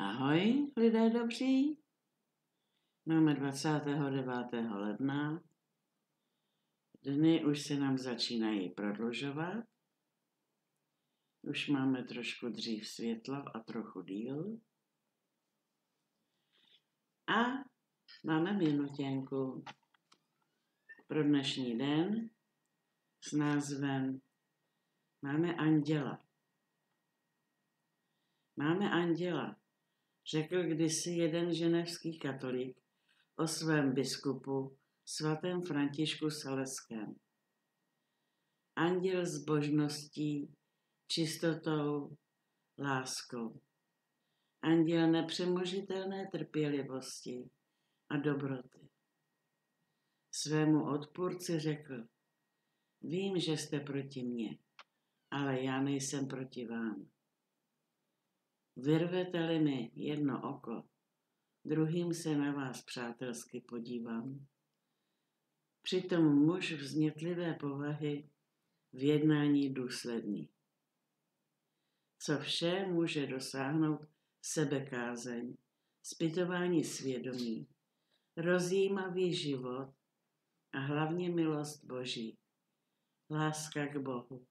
Ahoj, lidé dobří. Máme 29. ledna. Dny už se nám začínají prodlužovat. Už máme trošku dřív světlo a trochu díl. A máme minutěnku pro dnešní den s názvem Máme anděla. Máme anděla řekl kdysi jeden ženevský katolík o svém biskupu, svatém Františku Saleském. Anděl s božností, čistotou, láskou. Anděl nepřemožitelné trpělivosti a dobroty. Svému odpůrci řekl, vím, že jste proti mně, ale já nejsem proti vám. Vyrvete-li mi jedno oko, druhým se na vás přátelsky podívám. Přitom muž vznětlivé povahy v jednání důsledný. Co vše může dosáhnout sebekázeň, zpytování svědomí, rozjímavý život a hlavně milost Boží, láska k Bohu.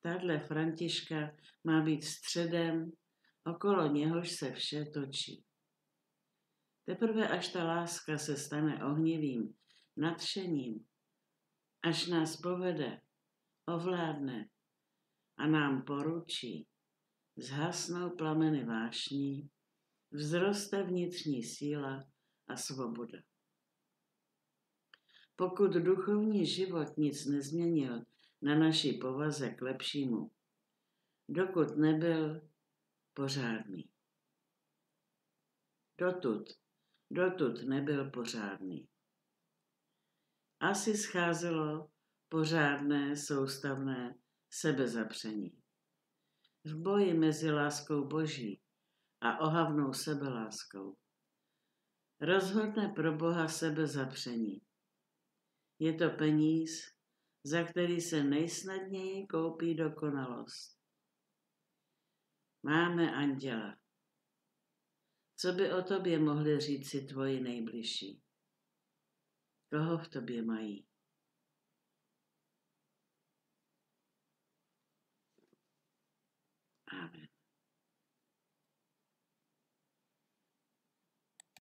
Tahle Františka má být středem, okolo něhož se vše točí. Teprve až ta láska se stane ohnivým, nadšením, až nás povede, ovládne a nám poručí, zhasnou plameny vášní, vzroste vnitřní síla a svoboda. Pokud duchovní život nic nezměnil na naší povaze k lepšímu, dokud nebyl pořádný. Dotud, dotud nebyl pořádný. Asi scházelo pořádné, soustavné sebezapření. V boji mezi láskou boží a ohavnou sebeláskou. Rozhodne pro Boha sebezapření. Je to peníz, za který se nejsnadněji koupí dokonalost. Máme anděla. Co by o tobě mohli říct si tvoji nejbližší? Koho v tobě mají? Amen.